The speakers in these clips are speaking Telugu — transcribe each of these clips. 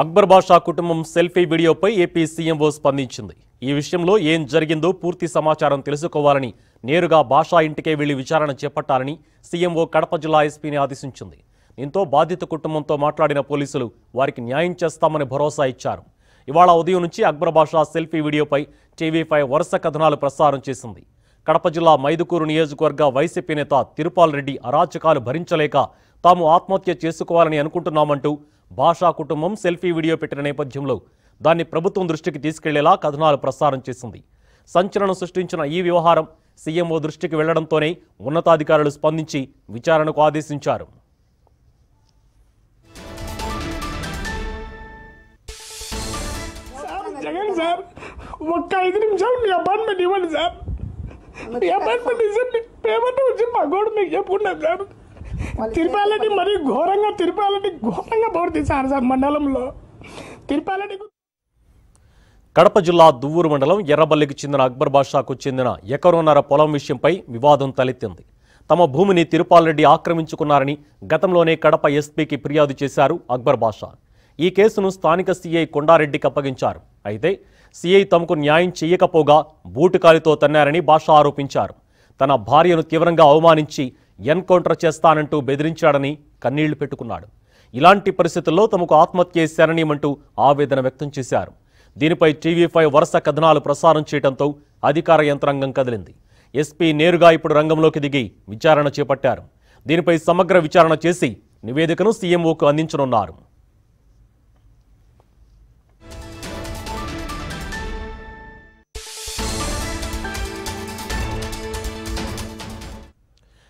అక్బర్ బాషా కుటుంబం సెల్ఫీ వీడియోపై ఏపీ సీఎంఓ స్పందించింది. ఈ విషయంలో ఏం జరిగిందో పూర్తి సమాచారం తెలుసుకోవాలని నేరుగా బాషా ఇంటికే వెళ్ళి విచారణ చేపట్టాలని సీఎంఓ కడప జిల్లా ఎస్పీని ఆదేశించింది. దీంతో బాధిత కుటుంబంతో మాట్లాడిన పోలీసులు వారికి న్యాయం చేస్తామని భరోసా ఇచ్చారు. ఇవాళ ఉదయం నుంచి అక్బర్ బాషా సెల్ఫీ వీడియోపై టీవీ ఫైవ్ వరుస కథనాలు ప్రసారం చేసింది. కడప జిల్లా మైదుకూరు నియోజకవర్గ వైసీపీ నేత తిరుపాల్ రెడ్డి అరాచకాలు భరించలేక తాము ఆత్మహత్య చేసుకోవాలని అనుకుంటున్నామంటూ భాషా కుటుంబం సెల్ఫీ వీడియో పెట్టిన నేపథ్యంలో దాన్ని ప్రభుత్వం దృష్టికి తీసుకెళ్ళేలా కథనాలు ప్రసారం చేసింది. సంచలనం సృష్టించిన ఈ వ్యవహారం సీఎంఓ దృష్టికి వెళ్ళడంతోనే ఉన్నతాధికారులు స్పందించి విచారణకు ఆదేశించారు. సార్ జగన్ సార్ ఒక్క ఐదు నిమిషాలు మీ అపార్ట్మెంట్ ఇవ్వండి సార్. మీ అపార్ట్మెంట్ ఇస్తే పేమెంట్ వచ్చి మా గోడు మీకు చెప్పుకున్నాను సార్. తిరుపాలని మరీ ఘోరంగా తిరుపాలని ఘోరంగా పడుతుంది సార్ సార్ మండలంలో. తిరుపాలని కడప జిల్లా దువ్వూరు మండలం ఎర్రబల్లికి చెందిన అక్బర్ బాషాకు చెందిన ఎకరోన్నర పొలం విషయంపై వివాదం తలెత్తింది. తమ భూమిని తిరుపాల్ రెడ్డి ఆక్రమించుకున్నారని గతంలోనే కడప ఎస్పీకి ఫిర్యాదు చేశారు అక్బర్ బాషా ఈ కేసును స్థానిక సీఐ కొండారెడ్డికి అప్పగించారు. అయితే సీఐ తమకు న్యాయం చేయకపోగా బూటుకాలితో తన్నారని బాషా ఆరోపించారు. తన భార్యను తీవ్రంగా అవమానించి ఎన్కౌంటర్ చేస్తానంటూ బెదిరించాడని కన్నీళ్ళు పెట్టుకున్నాడు. ఇలాంటి పరిస్థితుల్లో తమకు ఆత్మహత్యే అంటూ ఆవేదన వ్యక్తం చేశారు. దీనిపై టీవీ ఫైవ్ వరుస కథనాలు ప్రసారం చేయడంతో అధికార యంత్రాంగం కదిలింది. ఎస్పీ నేరుగా ఇప్పుడు రంగంలోకి దిగి విచారణ చేపట్టారు. దీనిపై సమగ్ర విచారణ చేసి నివేదికను సీఎంఓకు అందించనున్నారు.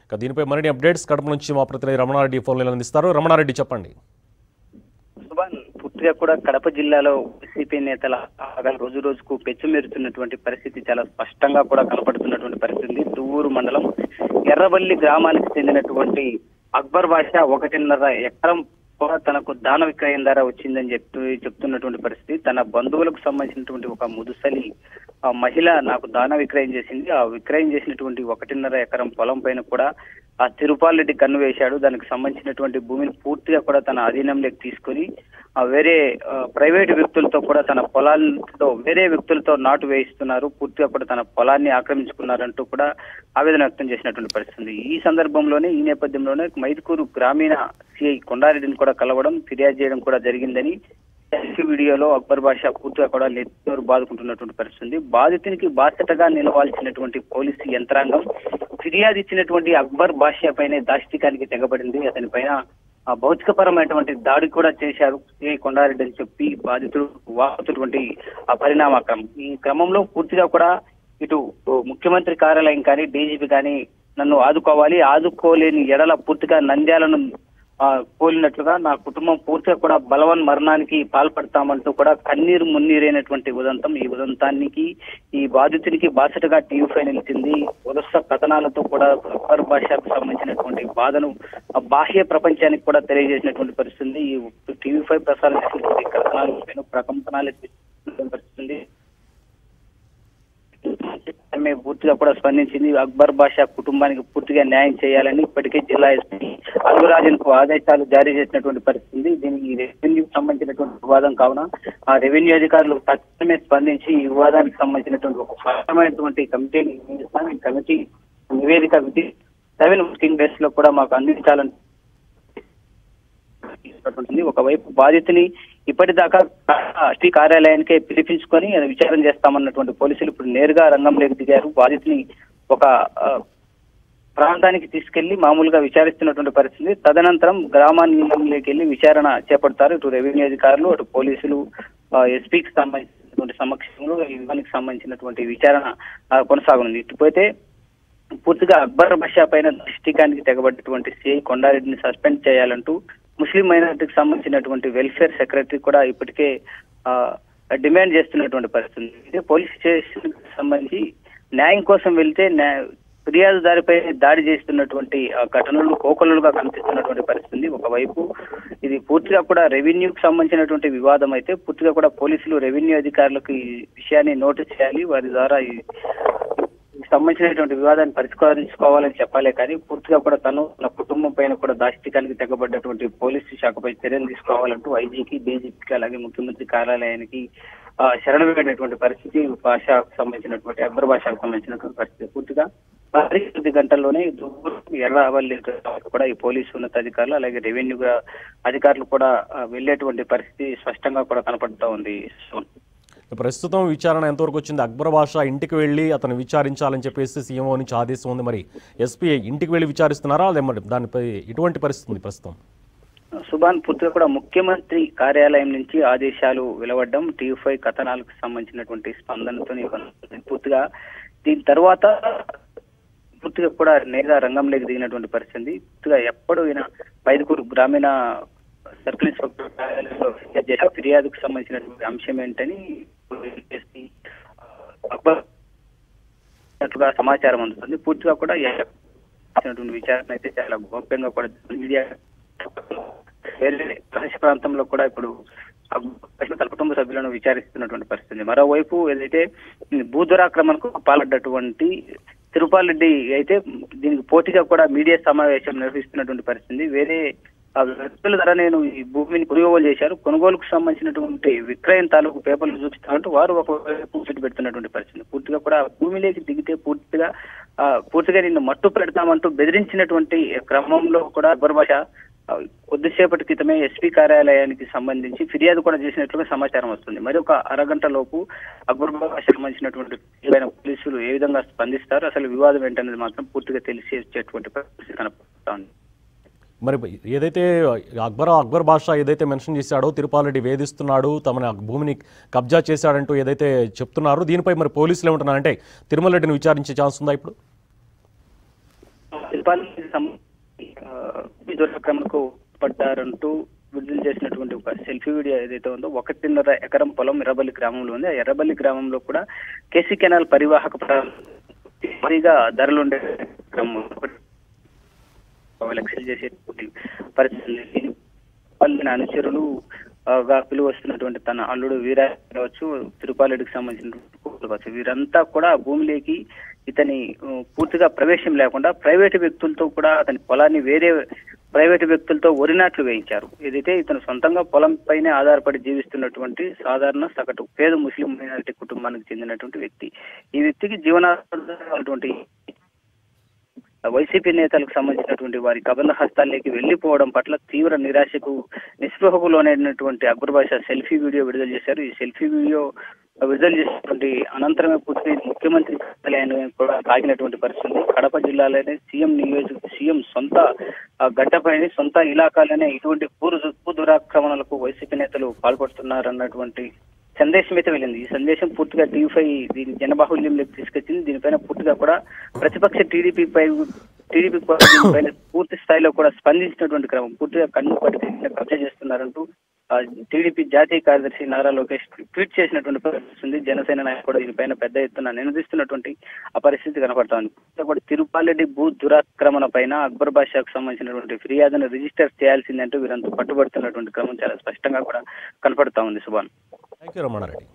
ఇక దీనిపై మరిన్ని అప్డేట్స్ కడప నుంచి మా ప్రతినిధి రమణారెడ్డి ఫోన్లో అందిస్తారు. రమణారెడ్డి చెప్పండి. పూర్తిగా కూడా కడప జిల్లాలో వైసీపీ నేతల రోజు రోజుకు పెచ్చుమెరుతున్నటువంటి పరిస్థితి చాలా స్పష్టంగా కూడా కనపడుతున్నటువంటి పరిస్థితి. దువ్వూరు మండలం ఎర్రవల్లి గ్రామానికి చెందినటువంటి అక్బర్ బాషా ఒకటిన్నర ఎకరం తనకు దాన విక్రయం ద్వారా వచ్చిందని చెప్తూ చెప్తున్నటువంటి పరిస్థితి. తన బంధువులకు సంబంధించినటువంటి ఒక ముదుసలి ఆ మహిళ నాకు దాన విక్రయం చేసింది. ఆ విక్రయం చేసినటువంటి ఒకటిన్నర ఎకరం పొలం పైన కూడా ఆ తిరుపాల్ రెడ్డి కన్ను వేశాడు. దానికి సంబంధించినటువంటి భూమిని పూర్తిగా కూడా తన అధీనంలోకి తీసుకొని ఆ వేరే ప్రైవేట్ వ్యక్తులతో కూడా తన పొలాలతో వేరే వ్యక్తులతో నాటు వేయిస్తున్నారు. పూర్తిగా కూడా తన పొలాన్ని ఆక్రమించుకున్నారంటూ కూడా ఆవేదన వ్యక్తం చేసినటువంటి పరిస్థితి ఈ సందర్భంలోనే ఈ నేపథ్యంలోనే మైదుకూరు గ్రామీణ సిఐ కొండారెడ్డిని కూడా కలవడం ఫిర్యాదు చేయడం కూడా జరిగిందని వీడియోలో అక్బర్ బాషా పూర్తిగా కూడా నెత్తినోరు బాదుకుంటున్నటువంటి పరిస్థితి బాధితునికి బాధ్యతగా నిలవాల్సినటువంటి పోలీసు యంత్రాంగం ఫిర్యాదు ఇచ్చినటువంటి అక్బర్ బాషా పైనే దాష్టికానికి తెగబడింది. అతని పైన ఆ భౌతికపరమైనటువంటి దాడి కూడా చేశారు. ఏ కొండారెడ్డి అని చెప్పి బాధితుడు వాడుతున్నటువంటి ఆ పరిణామక్రమం ఈ క్రమంలో పూర్తిగా కూడా ఇటు ముఖ్యమంత్రి కార్యాలయం కానీ డీజీపీ కానీ నన్ను ఆదుకోవాలి. ఆదుకోలేని ఎడల పూర్తిగా నంద్యాలను పోలినట్లుగా నా కుటుంబం పూర్తిగా కూడా బలవన్ మరణానికి పాల్పడతామంటూ కూడా కన్నీరు మున్నీరైనటువంటి ఉదంతం ఈ ఉదంతానికి ఈ బాధితునికి బాసటగా టీవీ ఫైవ్ నిలిచింది. వరుస కథనాలతో కూడా అక్బర్ భాషకు సంబంధించినటువంటి బాధను బాహ్య ప్రపంచానికి కూడా తెలియజేసినటువంటి పరిస్థితి ఈ టీవీ ఫైవ్ ప్రసారం చేసినటువంటి కథనాలు ప్రకంపనాలు పరిస్థితి ఆమె పూర్తిగా కూడా స్పందించింది. అక్బర్ బాషా కుటుంబానికి పూర్తిగా న్యాయం చేయాలని ఇప్పటికే జిల్లా ఎస్పీ అల్లురాజన్ ఆదేశాలు జారీ చేసినటువంటి పరిస్థితి. దీనికి రెవెన్యూకి సంబంధించినటువంటి వివాదం కావున ఆ రెవెన్యూ అధికారులు తక్షణమే స్పందించి ఈ వివాదానికి సంబంధించినటువంటి ఒక స్పష్టమైనటువంటి కమిటీని నియమిస్తాం ఈ కమిటీ నివేదిక విధి సెవెన్ వర్కింగ్ డేస్లో కూడా మాకు అందించాలని ఒకవైపు బాధితుని ఇప్పటిదాకా ఎస్టీ కార్యాలయానికే పిలిపించుకొని విచారణ చేస్తామన్నటువంటి పోలీసులు ఇప్పుడు నేరుగా రంగంలోకి దిగారు. బాధితుని ఒక ప్రాంతానికి తీసుకెళ్ళి మామూలుగా విచారిస్తున్నటువంటి పరిస్థితి. తదనంతరం గ్రామానికి వెళ్ళి విచారణ చేపడతారు. ఇటు రెవెన్యూ అధికారులు అటు పోలీసులు ఎస్పీకి సంబంధించినటువంటి సమక్షంలో ఈ సంబంధించినటువంటి విచారణ కొనసాగనుంది. ఇటుపోతే పూర్తిగా అక్బర్ బషా పైన దృష్టికానికి తెగబడ్డటువంటి సిఐ కొండారెడ్డిని సస్పెండ్ చేయాలంటూ ముస్లిం మైనారిటీకి సంబంధించినటువంటి వెల్ఫేర్ సెక్రటరీ కూడా ఇప్పటికే ఆ, డిమాండ్ చేస్తున్నటువంటి పరిస్థితి. పోలీస్ స్టేషన్ సంబంధించి న్యాయం కోసం వెళ్తే ఫిర్యాదుదారిపై దాడి చేస్తున్నటువంటి ఆ, ఘటనలు కోకొల్లలుగా కనిపిస్తున్నటువంటి పరిస్థితి ఒకవైపు ఇది పూర్తిగా కూడా రెవెన్యూకి సంబంధించినటువంటి వివాదం అయితే పూర్తిగా కూడా పోలీసులు రెవెన్యూ అధికారులకు ఈ విషయాన్ని నోటీస్ చేయాలి. వారి ద్వారా ఈ సంబంధించినటువంటి వివాదాన్ని పరిష్కరించుకోవాలని చెప్పాలే కానీ పూర్తిగా కూడా తను తన కుటుంబం పైన కూడా దాష్టికానికి తెగబడ్డటువంటి పోలీసు శాఖపై చర్యలు తీసుకోవాలంటూ ఐజీకి డీజీపీకి అలాగే ముఖ్యమంత్రి కార్యాలయానికి ఆ, శరణమైనటువంటి పరిస్థితి భాషకు సంబంధించినటువంటి అబ్బర్ భాషకు సంబంధించినటువంటి పరిస్థితి పూర్తిగా మరి కొద్ది గంటల్లోనే ఎర్రవల్లి కూడా ఈ పోలీసు ఉన్నతాధికారులు అలాగే రెవెన్యూ అధికారులు కూడా వెళ్ళేటువంటి వెళ్ళేటువంటి పరిస్థితి స్పష్టంగా కూడా కనపడుతూ ఉంది. ప్రస్తుతం విచారణ ఎంతవరకు వచ్చింది? అక్బర్ బాషా ఇంటికి వెళ్ళి అతను విచారించాలని చెప్పేసి సీఎంఓ నుంచి ఆదేశం ఉంది. మరి ఎస్పీ ఇంటికి వెళ్ళి విచారిస్తున్నారా? అదే మరి దానిపై ఎటువంటి పరిస్థితి ఉంది ప్రస్తుతం? సుభాన్ పుత్ర కూడా ముఖ్యమంత్రి కార్యాలయం నుంచి ఆదేశాలు వెలువడడం టీఫై కథనాలకు సంబంధించినటువంటి స్పందనతో పూర్తిగా. దీని తర్వాత పూర్తిగా కూడా నేరుగా రంగంలోకి దిగినటువంటి పరిస్థితి. పూర్తిగా ఎప్పుడు ఈయన పైదుకూరు గ్రామీణ సర్కిల్ ఇన్స్పెక్టర్ కార్యాలయంలో ఫిర్యాదుకు సంబంధించినటువంటి అంశం ఏంటని అక్బర్ సమాచారం అందుతుంది. పూర్తిగా కూడా విచారణ అయితే చాలా గోప్యంగా కూడా మీడియా ప్రదేశ ప్రాంతంలో కూడా ఇప్పుడు తన కుటుంబ సభ్యులను విచారిస్తున్నటువంటి పరిస్థితి మరోవైపు ఏదైతే భూదురాక్రమణకు పాల్పడ్డటువంటి తిరుపాలరెడ్డి అయితే దీనికి పోటీగా కూడా మీడియా సమావేశం నిర్వహిస్తున్నటువంటి పరిస్థితి. వేరే వ్యక్తుల ధర నేను ఈ భూమిని కొనుగోలు చేశారు. కొనుగోలుకు సంబంధించినటువంటి విక్రయం తాలూకు పేపర్లు చూపిస్తామంటూ వారు ఒకవైపు చెట్టు పెడుతున్నటువంటి పరిస్థితి. పూర్తిగా కూడా భూమిలోకి దిగితే పూర్తిగా ఆ, పూర్తిగా నిన్ను మట్టు పెడతామంటూ బెదిరించినటువంటి క్రమంలో కూడా అక్బర్ భాష కొద్దిసేపటి క్రితమే ఎస్పీ కార్యాలయానికి సంబంధించి ఫిర్యాదు కూడా చేసినట్లుగా సమాచారం వస్తుంది. మరి ఒక అరగంట లోపు అక్బర్ భాష సంబంధించినటువంటి పోలీసులు ఏ విధంగా స్పందిస్తారు అసలు వివాదం ఏంటనేది మాత్రం పూర్తిగా తెలిసి వచ్చేటువంటి పరిస్థితి కనపడుతా ఉంది. మరి ఏదైతే అక్బర్ అక్బర్ బాషా ఏదైతే మెన్షన్ చేశాడో తిరుపాలరెడ్డి వేధిస్తున్నాడు తమని ఆ భూమిని కబ్జా చేశాడంటూ ఏదైతే చెప్తున్నారో దీనిపై మరి పోలీసులు ఏమంటున్నారంటే తిరుమల రెడ్డిని విచారించే ఛాన్స్ ఉందా ఇప్పుడు? దురాక్రమణకు పడ్డారంటూ విడుదల చేసినటువంటి ఒక సెల్ఫీ వీడియో ఏదైతే ఉందో ఒకటిన్నర ఎకరం పొలం ఎర్రబల్లి గ్రామంలో ఉంది. ఆ ఎర్రబల్లి గ్రామంలో కూడా కేసీ కెనాల్ పరివాహక భారీగా ధరలు ఉండే లక్షలు చేసేటువంటి పరిస్థితి అనుచరులు ఆ, గా వస్తున్నటువంటి తన అల్లుడు వీరా కావచ్చు తిరుపాలెడ్డికి సంబంధించిన కావచ్చు. వీరంతా కూడా భూమిలోకి ఇతని పూర్తిగా ప్రవేశం లేకుండా ప్రైవేటు వ్యక్తులతో కూడా అతని పొలాన్ని వేరే ప్రైవేటు వ్యక్తులతో ఒరినాట్లు వేయించారు. ఏదైతే ఇతను సొంతంగా పొలం పైనే ఆధారపడి జీవిస్తున్నటువంటి సాధారణ సగటు పేద ముస్లిం మైనారిటీ కుటుంబానికి చెందినటువంటి వ్యక్తి. ఈ వ్యక్తికి జీవనాధారటువంటి వైసీపీ నేతలకు సంబంధించినటువంటి వారి కబంధ హస్తాల్లోకి వెళ్ళిపోవడం పట్ల తీవ్ర నిరాశకు నిస్పృహకు లోనైనటువంటి అక్బర్ బాషా సెల్ఫీ వీడియో విడుదల చేశారు. ఈ సెల్ఫీ వీడియో విడుదల చేసినటువంటి అనంతరమే పూర్తి ముఖ్యమంత్రి కార్యాలయాన్ని కూడా తాగినటువంటి పరిస్థితి కడప జిల్లాలోనే సీఎం నియోజక సీఎం సొంత ఆ, గడ్డపైన సొంత ఇలాకాలోనే ఇటువంటి పూర్వ దురాక్రమణలకు వైసీపీ నేతలు పాల్పడుతున్నారన్నటువంటి సందేశం అయితే వెళ్ళింది. ఈ సందేశం పూర్తిగా టీవీ దీని జనబాహుల్యంలోకి తీసుకొచ్చింది. దీనిపైన పూర్తిగా కూడా ప్రతిపక్ష టీడీపీ పై టీడీపీ పైన పూర్తి స్థాయిలో కూడా స్పందించినటువంటి క్రమం పూర్తిగా కన్ను పట్టి కబ్జా చేస్తున్నారంటూ టీడీపీ జాతీయ కార్యదర్శి నారా లోకేష్ ట్వీట్ చేసినటువంటి పరిస్థితి ఉంది జనసేన నాయకులు కూడా దీనిపైన పెద్ద ఎత్తున నినదిస్తున్నటువంటి ఆ పరిస్థితి కనపడుతోంది కూడా తిరుపాలెడ్డి భూ దురాక్రమణ పైన అక్బర్ బాషాకు సంబంధించినటువంటి ఫిర్యాదును రిజిస్టర్ చేయాల్సిందంటూ వీరంతా పట్టుబడుతున్నటువంటి క్రమం చాలా స్పష్టంగా కూడా కనపడతా ఉంది సుభాన్. రమణారెడ్డి.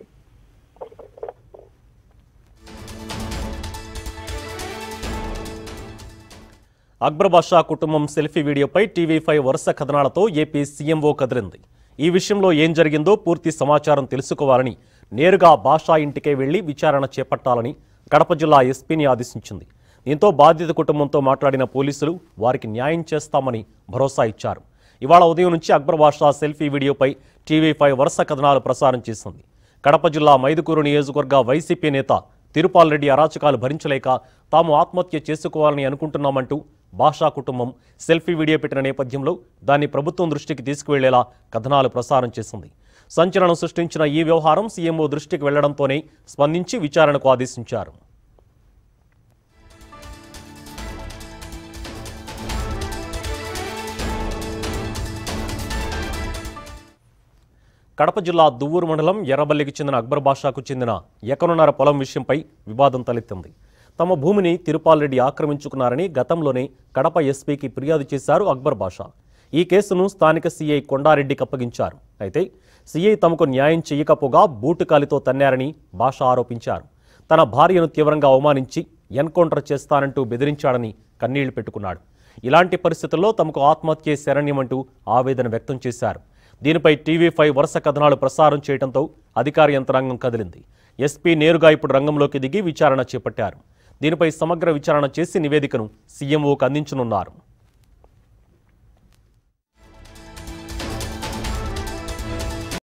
అక్బర్ బాషా కుటుంబం సెల్ఫీ వీడియోపై టీవీ ఫైవ్ వరుస కథనాలతో ఏపీ సీఎంఓ కదిలింది. ఈ విషయంలో ఏం జరిగిందో పూర్తి సమాచారం తెలుసుకోవాలని నేరుగా బాషా ఇంటికే వెళ్ళి విచారణ చేపట్టాలని కడప జిల్లా ఎస్పీని ఆదేశించింది. దీంతో బాధిత కుటుంబంతో మాట్లాడిన పోలీసులు వారికి న్యాయం చేస్తామని భరోసా ఇచ్చారు. ఇవాళ ఉదయం నుంచి అక్బర్ బాషా సెల్ఫీ వీడియోపై టీవీ ఫైవ్ వరుస కథనాలు ప్రసారం చేసింది. కడప జిల్లా మైదుకూరు నియోజకవర్గ వైసీపీ నేత తిరుపాల్ రెడ్డి అరాచకాలు భరించలేక తాము ఆత్మహత్య చేసుకోవాలని అనుకుంటున్నామంటూ భాషా కుటుంబం సెల్ఫీ వీడియో పెట్టిన నేపథ్యంలో దాన్ని ప్రభుత్వం దృష్టికి తీసుకువెళ్ళేలా కథనాలు ప్రసారం చేసింది. సంచలనం సృష్టించిన ఈ వ్యవహారం సీఎంఓ దృష్టికి వెళ్ళడంతోనే స్పందించి విచారణకు ఆదేశించారు. కడప జిల్లా దువ్వూరు మండలం ఎర్రబల్లికి చెందిన అక్బర్ బాషాకు చెందిన ఎకరున్నర పొలం విషయంపై వివాదం తలెత్తింది. తమ భూమిని తిరుపాల్రెడ్డి ఆక్రమించుకున్నారని గతంలోనే కడప ఎస్పీకి ఫిర్యాదు చేశారు అక్బర్ బాషా. ఈ కేసును స్థానిక సీఐ కొండారెడ్డికి అప్పగించారు. అయితే సీఐ తమకు న్యాయం చేయకపోగా బూటుకాలితో తన్నారని బాషా ఆరోపించారు. తన భార్యను తీవ్రంగా అవమానించి ఎన్కౌంటర్ చేస్తానంటూ బెదిరించాడని కన్నీళ్ళు పెట్టుకున్నాడు. ఇలాంటి పరిస్థితుల్లో తమకు ఆత్మహత్యే శరణ్యమంటూ ఆవేదన వ్యక్తం చేశారు. దీనిపై టీవీ ఫైవ్ వరుస కథనాలు ప్రసారం చేయడంతో అధికార యంత్రాంగం కదిలింది. ఎస్పీ నేరుగా ఇప్పుడు రంగంలోకి దిగి విచారణ చేపట్టారు. దీనిపై సమగ్ర విచారణ చేసి నివేదికను సీఎంఓకు అందించనున్నారు.